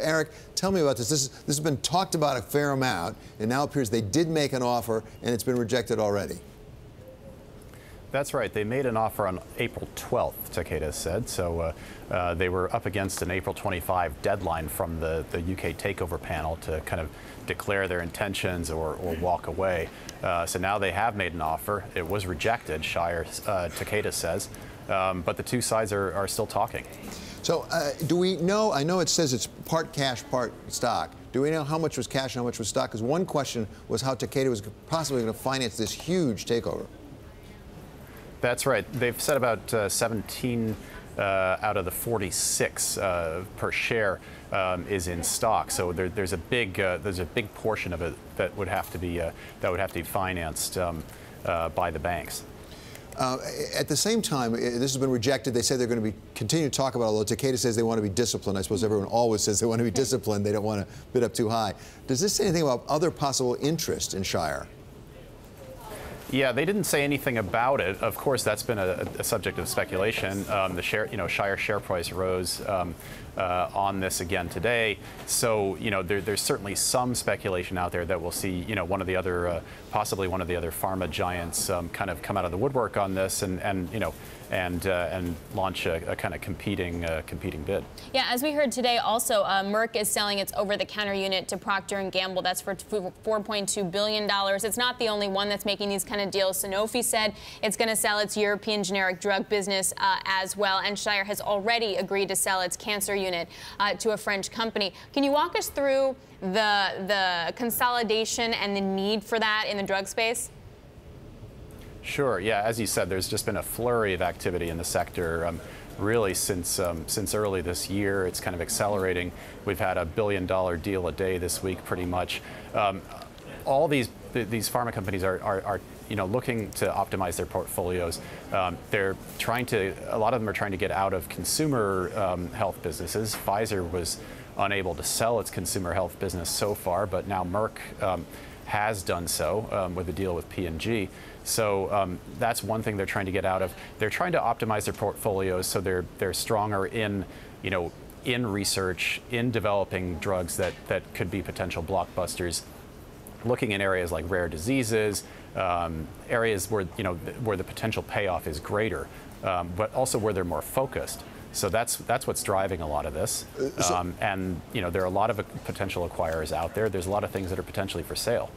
Eric, tell me about this. This, this has been talked about a fair amount, and now appears they did make an offer, and it's been rejected already. That's right. They made an offer on April 12th, Takeda said. So uh, uh, they were up against an April 25 deadline from the, the UK takeover panel to kind of declare their intentions or, or walk away. Uh, so now they have made an offer. It was rejected, Shire uh, Takeda says. Um, but the two sides are, are still talking. So, uh, do we know? I know it says it's part cash, part stock. Do we know how much was cash and how much was stock? Because one question was how Takeda was possibly going to finance this huge takeover. That's right. They've said about uh, 17 uh, out of the 46 uh, per share um, is in stock. So there, there's a big uh, there's a big portion of it that would have to be uh, that would have to be financed um, uh, by the banks. Uh, at the same time, this has been rejected. They say they're going to be continue to talk about it, although Takeda says they want to be disciplined. I suppose everyone always says they want to be disciplined. They don't want to bid up too high. Does this say anything about other possible interest in Shire? Yeah, they didn't say anything about it. Of course, that's been a, a subject of speculation. Um, the share, you know, Shire share price rose um, uh, on this again today. So, you know, there, there's certainly some speculation out there that we'll see, you know, one of the other, uh, possibly one of the other pharma giants um, kind of come out of the woodwork on this and, and you know, and uh, and launch a, a kind of competing uh, competing bid. Yeah, as we heard today, also uh, Merck is selling its over-the-counter unit to Procter and Gamble. That's for 4.2 billion dollars. It's not the only one that's making these kind of deal. Sanofi said it's going to sell its European generic drug business uh, as well, and Shire has already agreed to sell its cancer unit uh, to a French company. Can you walk us through the the consolidation and the need for that in the drug space? Sure. Yeah. As you said, there's just been a flurry of activity in the sector. Um, really, since um, since early this year, it's kind of accelerating. We've had a billion-dollar deal a day this week, pretty much. Um, all these th these pharma companies are, are, are, you know looking to optimize their portfolios. Um, they're trying to. A lot of them are trying to get out of consumer um, health businesses. Pfizer was unable to sell its consumer health business so far, but now Merck um, has done so um, with a deal with P&G. So um, that's one thing they're trying to get out of. They're trying to optimize their portfolios so they're they're stronger in, you know, in research, in developing drugs that that could be potential blockbusters. Looking in areas like rare diseases, um, areas where you know where the potential payoff is greater, um, but also where they're more focused. So that's that's what's driving a lot of this. Uh, um, and you know there are a lot of potential acquirers out there. There's a lot of things that are potentially for sale.